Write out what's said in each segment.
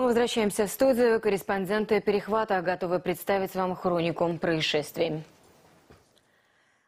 Мы возвращаемся в студию. Корреспонденты «Перехвата» готовы представить вам хронику происшествий.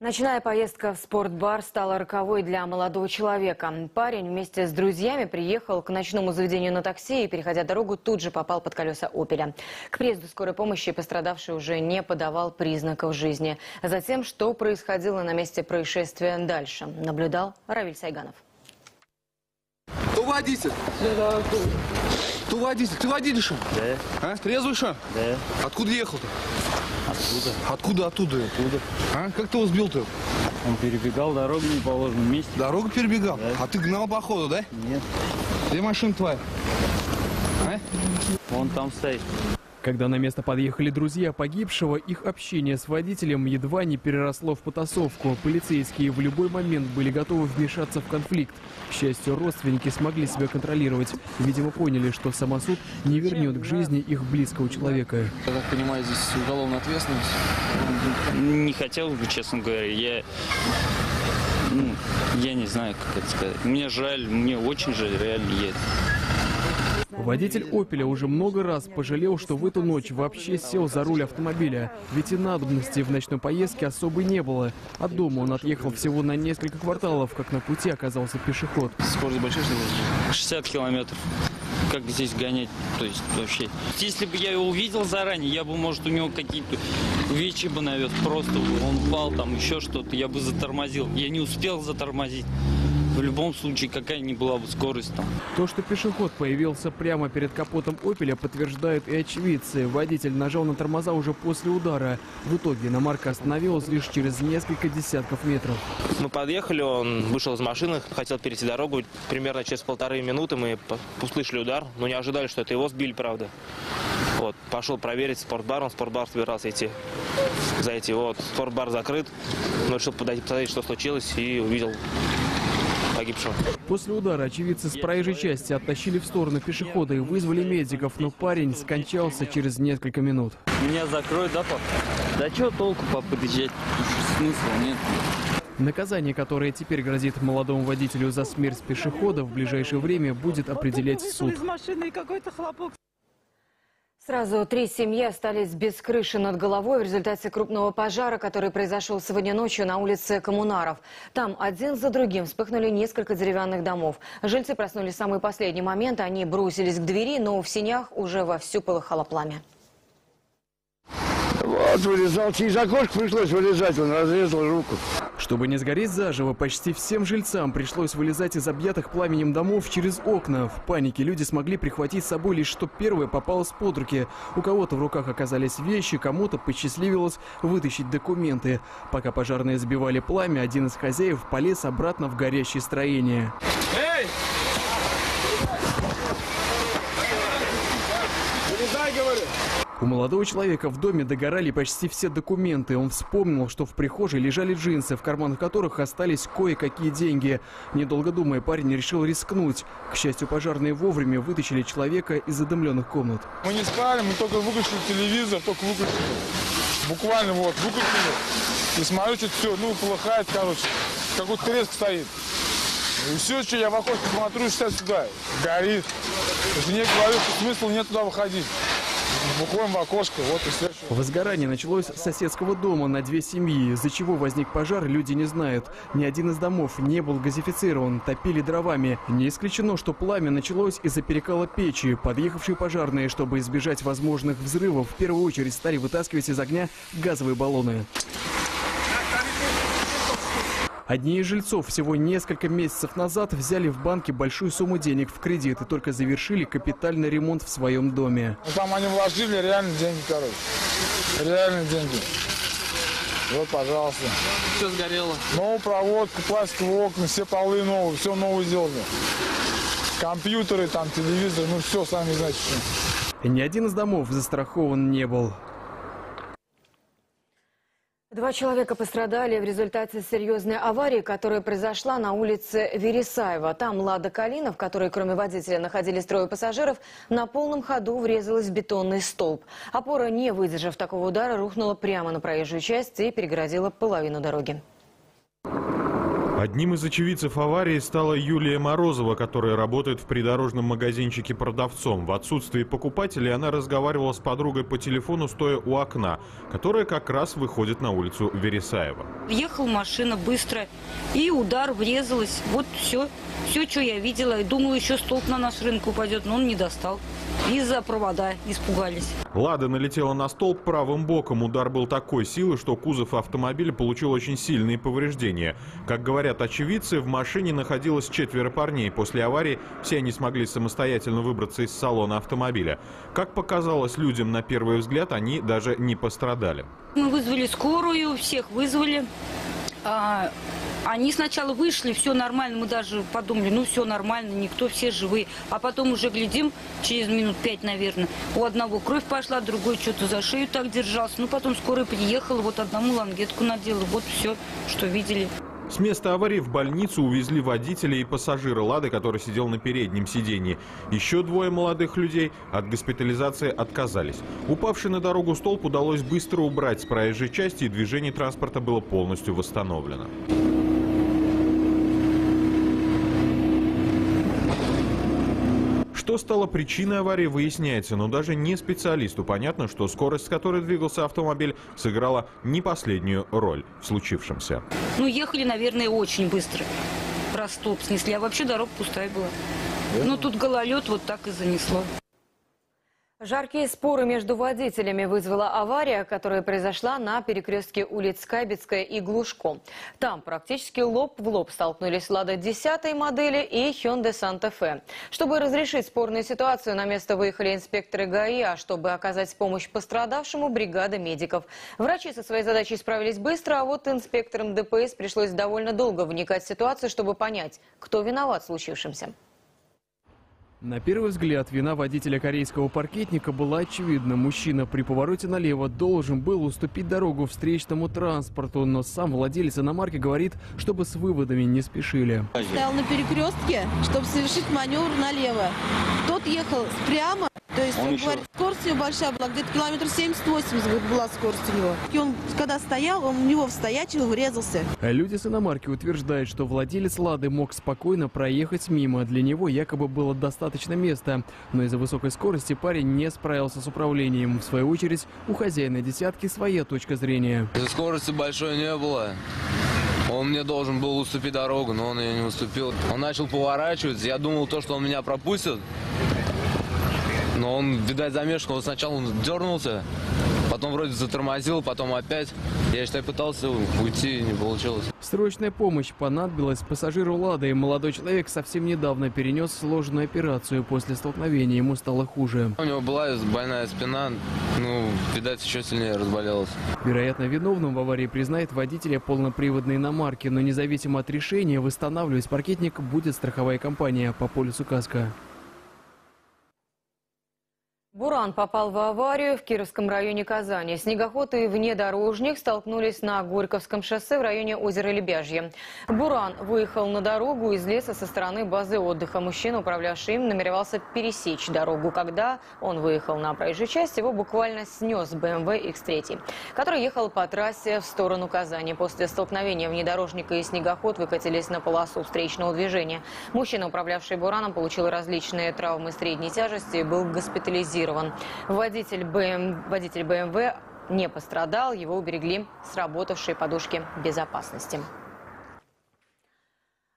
Ночная поездка в спортбар стала роковой для молодого человека. Парень вместе с друзьями приехал к ночному заведению на такси и, переходя дорогу, тут же попал под колеса «Опеля». К приезду скорой помощи пострадавший уже не подавал признаков жизни. Затем, что происходило на месте происшествия дальше, наблюдал Равиль Сайганов. Кто водитель? Кто водитель? Ты водитель что? Да, А? Трезвый что? да. Откуда ехал-то? Откуда? Откуда, оттуда? Откуда? А? Как ты его сбил-то? Он перебегал дорогу в неположенном месте. Дорогу перебегал? Да. А ты гнал по ходу, да? Нет, Где машина твоя? А? он там стоит. Когда на место подъехали друзья погибшего, их общение с водителем едва не переросло в потасовку. Полицейские в любой момент были готовы вмешаться в конфликт. К счастью, родственники смогли себя контролировать. Видимо, поняли, что самосуд не вернет к жизни их близкого человека. Я так понимаю, здесь уголовная ответственность. Не хотел бы, честно говоря. Я, ну, я не знаю, как это сказать. Мне жаль, мне очень жаль, реально. Я, Водитель «Опеля» уже много раз пожалел, что в эту ночь вообще сел за руль автомобиля. Ведь и надобности в ночной поездке особой не было. От дома он отъехал всего на несколько кварталов, как на пути оказался пешеход. Скорость большая, что ли? 60 километров. Как здесь гонять? То есть вообще. Если бы я его увидел заранее, я бы, может, у него какие-то вещи бы навез. Просто он упал, там еще что-то, я бы затормозил. Я не успел затормозить. В любом случае, какая ни была бы скорость там. То, что пешеход появился прямо перед капотом «Опеля», подтверждают и очевидцы. Водитель нажал на тормоза уже после удара. В итоге иномарка остановилась лишь через несколько десятков метров. Мы подъехали, он вышел из машины, хотел перейти дорогу. Примерно через полторы минуты мы услышали удар, но не ожидали, что это его сбили, правда. Вот, пошел проверить спортбар, он в спортбар собирался идти. Зайти, вот, спортбар закрыт. Но решил подойти, посмотреть, что случилось, и увидел погибшего. После удара очевидцы с проезжей части оттащили в сторону пешехода и вызвали медиков, но парень скончался через несколько минут. Меня закроют, да, пап? Да что толку, пап, подъезжать? Смысла нет. Наказание, которое теперь грозит молодому водителю за смерть пешехода, в ближайшее время будет определять суд. из машины и какой-то хлопок Сразу три семьи остались без крыши над головой в результате крупного пожара, который произошел сегодня ночью на улице Коммунаров. Там один за другим вспыхнули несколько деревянных домов. Жильцы проснулись в самый последний момент, они бросились к двери, но в синях уже вовсю полыхало пламя. Вот вылезал, через окошко пришлось вылезать, он разрезал руку. Чтобы не сгореть заживо, почти всем жильцам пришлось вылезать из объятых пламенем домов через окна. В панике люди смогли прихватить с собой лишь что первое попалось под руки. У кого-то в руках оказались вещи, кому-то посчастливилось вытащить документы. Пока пожарные сбивали пламя, один из хозяев полез обратно в горящее строение. У молодого человека в доме догорали почти все документы. Он вспомнил, что в прихожей лежали джинсы, в карманах которых остались кое-какие деньги. Недолго думая, парень решил рискнуть. К счастью, пожарные вовремя вытащили человека из задымленных комнат. Мы не спали, мы только выключили телевизор, только выключили. Буквально вот, выключили. И смотрю, что все, ну, полыхает, короче. Какой-то треск стоит. И все, что я в окошко смотрю, сейчас сюда. Горит. Жене говорю, что смысла нет туда выходить. Буквально в окошко, вот и все. Возгорание началось с соседского дома на две семьи. Из-за чего возник пожар, люди не знают. Ни один из домов не был газифицирован, топили дровами. Не исключено, что пламя началось из-за перекала печи. Подъехавшие пожарные, чтобы избежать возможных взрывов, в первую очередь стали вытаскивать из огня газовые баллоны. Одни из жильцов всего несколько месяцев назад взяли в банке большую сумму денег в кредит и только завершили капитальный ремонт в своем доме. Ну, там они вложили реально деньги, короче. Реальные деньги. Вот, пожалуйста. Все сгорело. Новая проводка, пластиковые окна, все полы новые, все новое сделали. Компьютеры, там, телевизор, ну все, сами знаете, что. Ни один из домов застрахован не был. Два человека пострадали в результате серьезной аварии, которая произошла на улице Вересаева. Там «Лада Калина», в которой кроме водителя находились трое пассажиров, на полном ходу врезалась в бетонный столб. Опора, не выдержав такого удара, рухнула прямо на проезжую часть и перегородила половину дороги. Одним из очевидцев аварии стала Юлия Морозова, которая работает в придорожном магазинчике продавцом. В отсутствии покупателей она разговаривала с подругой по телефону, стоя у окна, которое как раз выходит на улицу Вересаева. Въехала машина быстро, и удар врезалась. Вот все, все, что я видела. И думала, еще столб на наш рынок упадет, но он не достал. Из-за провода испугались. «Лада» налетела на столб правым боком. Удар был такой силы, что кузов автомобиля получил очень сильные повреждения. Как говорят очевидцы, в машине находилось четверо парней. После аварии все они смогли самостоятельно выбраться из салона автомобиля. Как показалось людям на первый взгляд, они даже не пострадали. Мы вызвали скорую, всех вызвали. А, они сначала вышли, все нормально, мы даже подумали, ну все нормально, никто, все живые. А потом уже глядим, через минут пять, наверное, у одного кровь пошла, другой что-то за шею так держался. Ну потом скорая приехала, вот одному лангетку надела, вот все, что видели. С места аварии в больницу увезли водителя и пассажира «Лады», который сидел на переднем сидении. Еще двое молодых людей от госпитализации отказались. Упавший на дорогу столб удалось быстро убрать с проезжей части, и движение транспорта было полностью восстановлено. Что стало причиной аварии, выясняется, но даже не специалисту понятно, что скорость, с которой двигался автомобиль, сыграла не последнюю роль в случившемся. Ну ехали, наверное, очень быстро. Про столб снесли, а вообще дорога пустая была. Ну тут гололед вот так и занесло. Жаркие споры между водителями вызвала авария, которая произошла на перекрестке улиц Кабицкая и Глушко. Там практически лоб в лоб столкнулись «Лада» 10 модели и Hyundai Santa Fe. Чтобы разрешить спорную ситуацию, на место выехали инспекторы ГАИ, а чтобы оказать помощь пострадавшему, бригада медиков. Врачи со своей задачей справились быстро, а вот инспекторам ДПС пришлось довольно долго вникать в ситуацию, чтобы понять, кто виноват в случившемся. На первый взгляд, вина водителя корейского паркетника была очевидна. Мужчина при повороте налево должен был уступить дорогу встречному транспорту, но сам владелец иномарки говорит, чтобы с выводами не спешили. Стоял на перекрестке, чтобы совершить маневр налево. Тот ехал прямо, то есть он, он говорит, скорость у него большая была, где-то километр 70-80 была скорость у него. И он, когда стоял, он в него в стоячий врезался. А люди с иномарки утверждают, что владелец «Лады» мог спокойно проехать мимо. Для него якобы было достаточно места. Но из-за высокой скорости парень не справился с управлением. В свою очередь, у хозяина «десятки» своя точка зрения. Скорости большой не было. Он мне должен был уступить дорогу, но он ее не уступил. Он начал поворачивать. Я думал, то, что он меня пропустит. Но он, видать, замешан. Сначала он дернулся, потом вроде затормозил, потом опять. Я, считаю, пытался уйти, не получилось. Срочная помощь понадобилась пассажиру «Лады». Молодой человек совсем недавно перенес сложную операцию. После столкновения ему стало хуже. У него была больная спина, ну, видать, еще сильнее разболелась. Вероятно, виновным в аварии признает водителя полноприводной иномарки, но независимо от решения восстанавливать паркетник будет страховая компания по полюсу «Каска». Буран попал в аварию в Кировском районе Казани. Снегоход и внедорожник столкнулись на Горьковском шоссе в районе озера Лебяжье. Буран выехал на дорогу из леса со стороны базы отдыха. Мужчина, управлявший им, намеревался пересечь дорогу. Когда он выехал на проезжую часть, его буквально снес BMW X3, который ехал по трассе в сторону Казани. После столкновения внедорожника и снегоход выкатились на полосу встречного движения. Мужчина, управлявший Бураном, получил различные травмы средней тяжести и был госпитализирован травмирован. Водитель, БМ... Водитель БМВ не пострадал, его уберегли сработавшие подушки безопасности.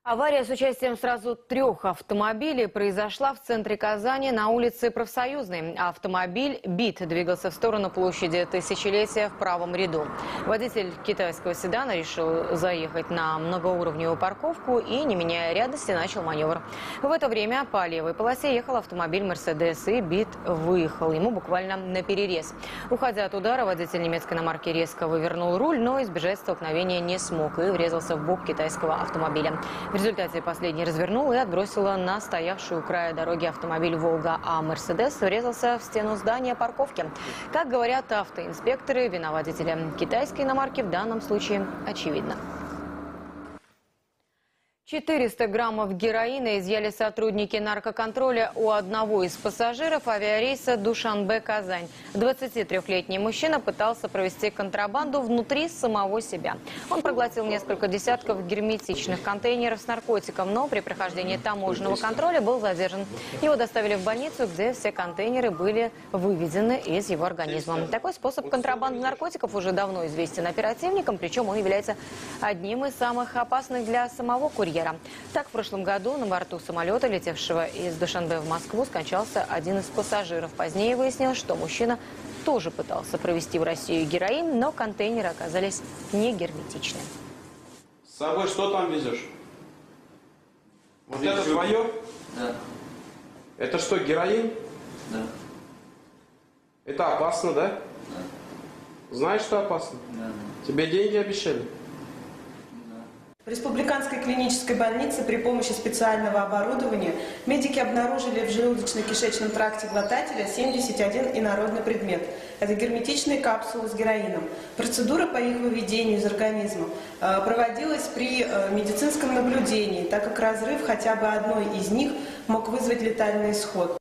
Авария с участием сразу трех автомобилей произошла в центре Казани на улице Профсоюзной. Автомобиль «Бит» двигался в сторону площади Тысячелетия в правом ряду. Водитель китайского седана решил заехать на многоуровневую парковку и, не меняя рядности, начал маневр. В это время по левой полосе ехал автомобиль «Мерседес» и «Бит» выехал ему буквально на перерез. Уходя от удара, водитель немецкой иномарки резко вывернул руль, но избежать столкновения не смог и врезался в бок китайского автомобиля. В результате последний развернул и отбросила на стоявшую у края дороги автомобиль «Волга», а «Мерседес» врезался в стену здания парковки. Как говорят автоинспекторы, вина водителя китайской иномарки в данном случае очевидна. 400 граммов героина изъяли сотрудники наркоконтроля у одного из пассажиров авиарейса Душанбе-Казань. 23-летний мужчина пытался провести контрабанду внутри самого себя. Он проглотил несколько десятков герметичных контейнеров с наркотиком, но при прохождении таможенного контроля был задержан. Его доставили в больницу, где все контейнеры были выведены из его организма. Такой способ контрабанды наркотиков уже давно известен оперативникам, причем он является одним из самых опасных для самого курьера. Так, в прошлом году на борту самолета, летевшего из Душанбе в Москву, скончался один из пассажиров. Позднее выяснилось, что мужчина тоже пытался провести в Россию героин, но контейнеры оказались не герметичны. С собой что там везешь? Вот это твое? Да. Это что, героин? Да. Это опасно, да? Да. Знаешь, что опасно? Да. Тебе деньги обещали? В Республиканской клинической больнице при помощи специального оборудования медики обнаружили в желудочно-кишечном тракте глотателя 71 инородный предмет. Это герметичные капсулы с героином. Процедура по их выведению из организма э, проводилась при э, медицинском наблюдении, так как разрыв хотя бы одной из них мог вызвать летальный исход.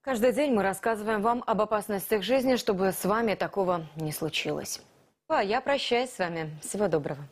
Каждый день мы рассказываем вам об опасностях жизни, чтобы с вами такого не случилось. А я прощаюсь с вами. Всего доброго.